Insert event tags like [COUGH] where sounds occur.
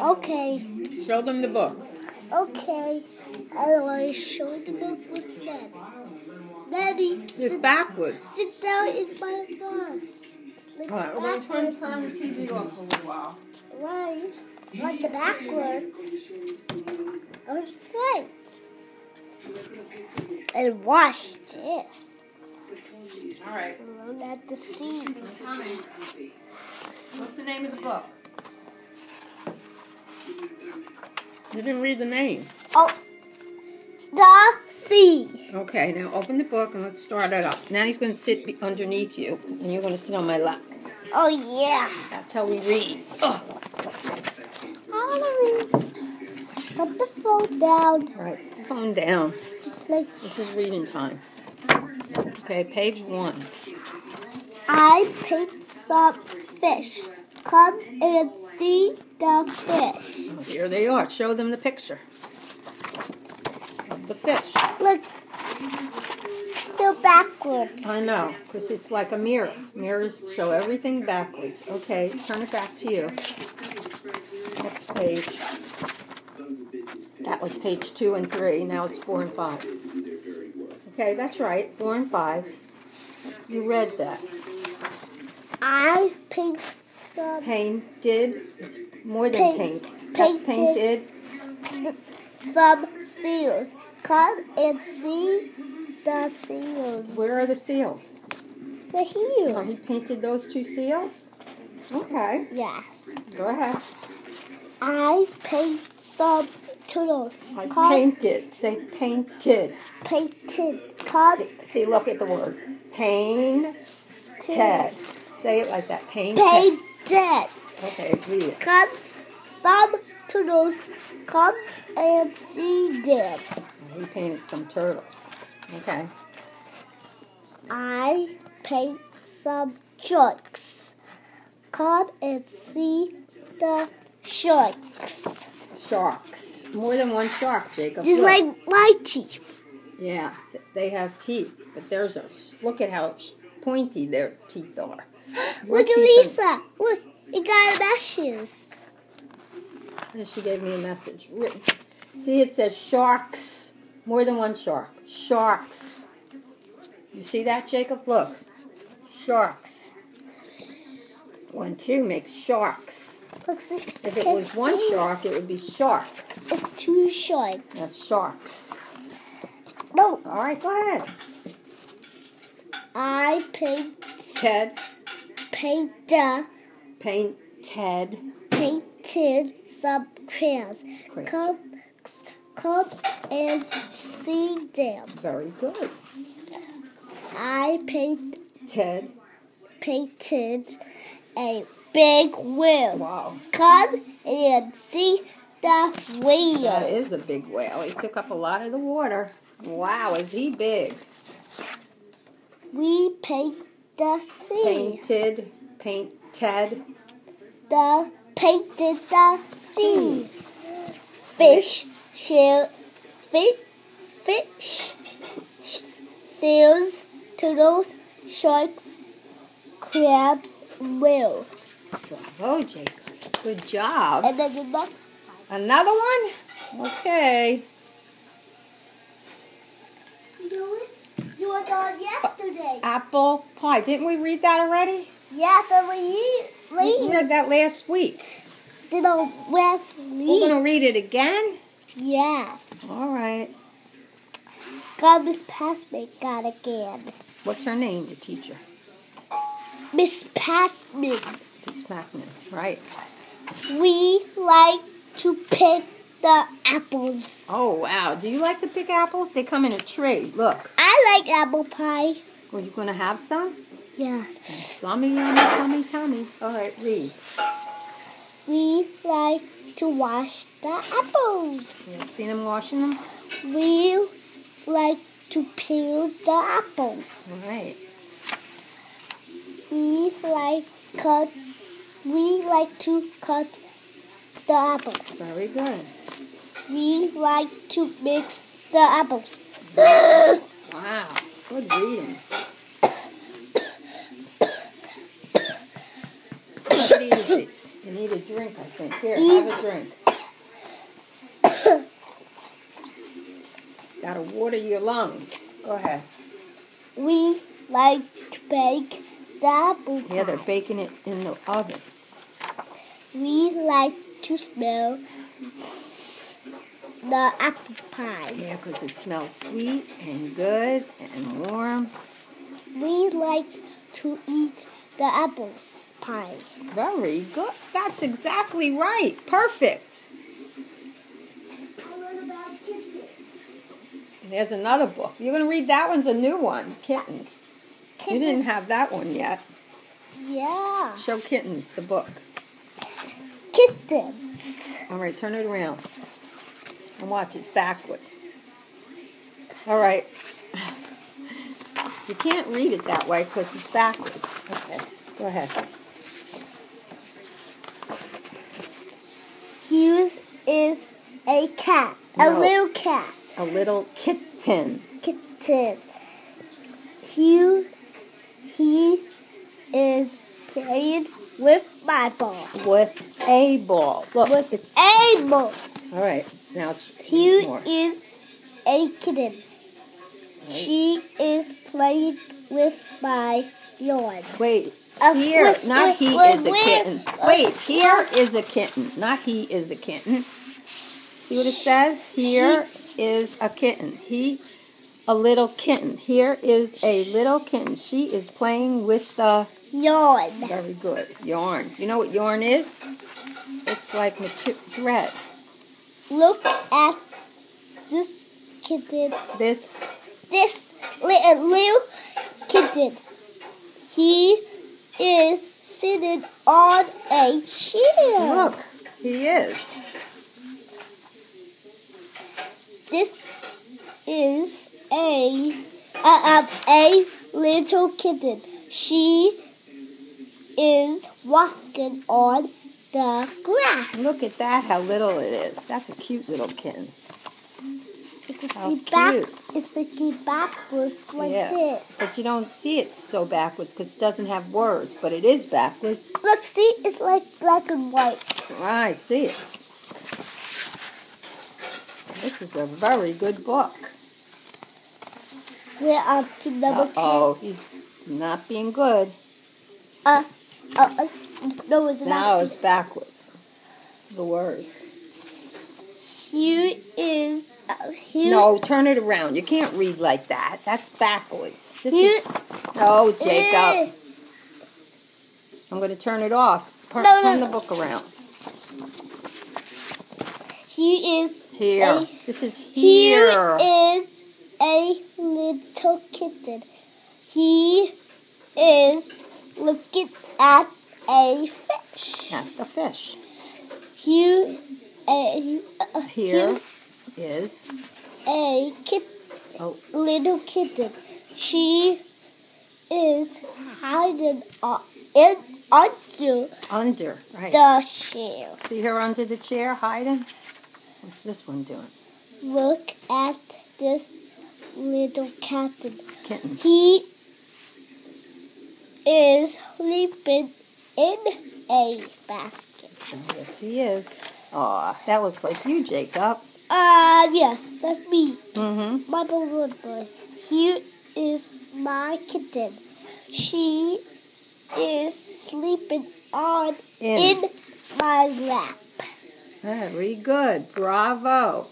Okay. Show them the book. Okay. I want to show the book with Daddy. Daddy, It's sit, backwards. sit down in my lap. Sleep All right, we're going to turn, the TV off for a little while. Right. Like the backwards. Oh, it's right. And wash this. All right. Around at the sea. What's the name of the book? You didn't read the name. Oh, the sea. Okay, now open the book and let's start it up. Nanny's going to sit underneath you, and you're going to sit on my lap. Oh, yeah. That's how we read. Oh. I want to read. Put the phone down. All right, phone down. Just like This is reading time. Okay, page one. I picked some fish. Come and see the fish. Here they are. Show them the picture of the fish. Look, they're backwards. I know, because it's like a mirror. Mirrors show everything backwards. Okay, turn it back to you. Next page. That was page two and three. Now it's four and five. Okay, that's right. Four and five. You read that. I some Painted. It's more than Paint- paint. That's painted. painted. some seals. Come and see the seals. Where are the seals? They're Oh, here. he painted those two seals? Okay, Yes. go ahead. I picked some turtles. I Come painted. Say painted. painted. Come See, see, look at the word. Painted. Say it like that. Painted. painted. Okay, read it. Come some turtles. Come and see them. He painted some turtles. Okay. I paint some sharks. Come and see the sharks. Sharks. More than one shark, Jacob. Just Look. like my teeth. Yeah, they have teeth, but there's a. Look at how pointy their teeth are. Look at Lisa. Look, it got meshes. And oh, she gave me a message. See, it says sharks. More than one shark. Sharks. You see that, Jacob? Look. Sharks. One, two makes sharks. Look, see, If it was one shark, it would be shark. It's two sharks. That's sharks. No, All right, go ahead. I paint Ted. Paint the Paint Ted. painted some crayons. Crayons. Come, come and see them. Very good. I paint Ted. painted a big whale. Wow. Come and see the whale. That is a big whale. He took up a lot of the water. Wow, is he big? We paint the sea. Painted. Paint Ted. The painted the sea. Fish, shell, fish, fish, seals, turtles, sharks, crabs, whale. Oh, Jacob. Good job. And then the next Another one? Okay. You know it? You were on yesterday. Apple pie. Didn't we read that already? Yes, and we We read read that last week. did a West We're going to read it again? Yes. All right. God, Miss Passman got again. What's her name, your teacher? Miss Passman. Miss Smackman. Right. We like to pick the apples. Oh, wow. Do you like to pick apples? They come in a tray. Look. I like apple pie. Are you going to have some? Yes. Yummy, yummy, tummy, tummy. All right, read. We like to wash the apples. You seen them washing them? We like to peel the apples. All right. We like cut. We like to cut the apples. Very good. We like to mix the apples. Wow. [LAUGHS] Good reading. Take it easy. You need a drink, I think. Here, Easy. have a drink. Gotta water your lungs. Go ahead. We like to bake the apple Yeah, they're baking it in the oven. We like to smell the apple pie. Yeah, 'cause it smells sweet and good and warm. We like to eat the apples pie. Very good. That's exactly right. Perfect. There's another book. You're going to read that one's a new one, Kittens. You didn't have that one yet. Yeah. Show Kittens, the book. Kittens. All right, turn it around. And watch it backwards. All right. You can't read it that way because it's backwards. Okay, go ahead. Hughes is a cat. A No. little cat. A little kitten. Kitten. Hugh, he is playing with my ball. With a ball. Look, With it's, a ball. all right. Now it's Hugh more. is a kitten. She is playing with my lawn. Wait, Uh, here, with- not with- he with- is a kitten. Wait, here is a kitten, not he is a kitten. See what it says? Here is a kitten. He, a little kitten. Here is a little kitten. She is playing with the, yarn. very good, yarn. You know what yarn is? It's like thread. Look at this kitten. This, This little, little kitten. He is sitting on a chair. look, he is. This is a uh, a little kitten. She is walking on the grass. Look at that, how little it is. That's a cute little kitten. You can how see back. cute. It's looking backwards like Yeah. this. But you don't see it so backwards because it doesn't have words, but it is backwards. Look, see, it's like black and white. I see it. This is a very good book. We're up to number Oh, he's not being good. Uh, uh, uh, no, it's Now not. it's backwards. The words. Here is uh, here. No, turn it around. You can't read like that. That's backwards. This Here. is, no. Jacob. I'm going to turn it off. Turn, No, no, turn no. the book around. Here is Here. a This is Here here. is a little kitten. He is looking at a fish. That's the fish. Here, a, uh, Here is a kit, Oh. little kitten. She is hiding uh, in under under. Right. the shell. See her under the chair hiding? What's this one doing? Look at this little kitten. Kitten. He is sleeping in a basket. Yes, he is. Aw, that looks like you, Jacob. Ah, yes, that's me, Mm-hmm. my little boy. Here is my kitten. She is sleeping on In. in my lap. Very good. Bravo.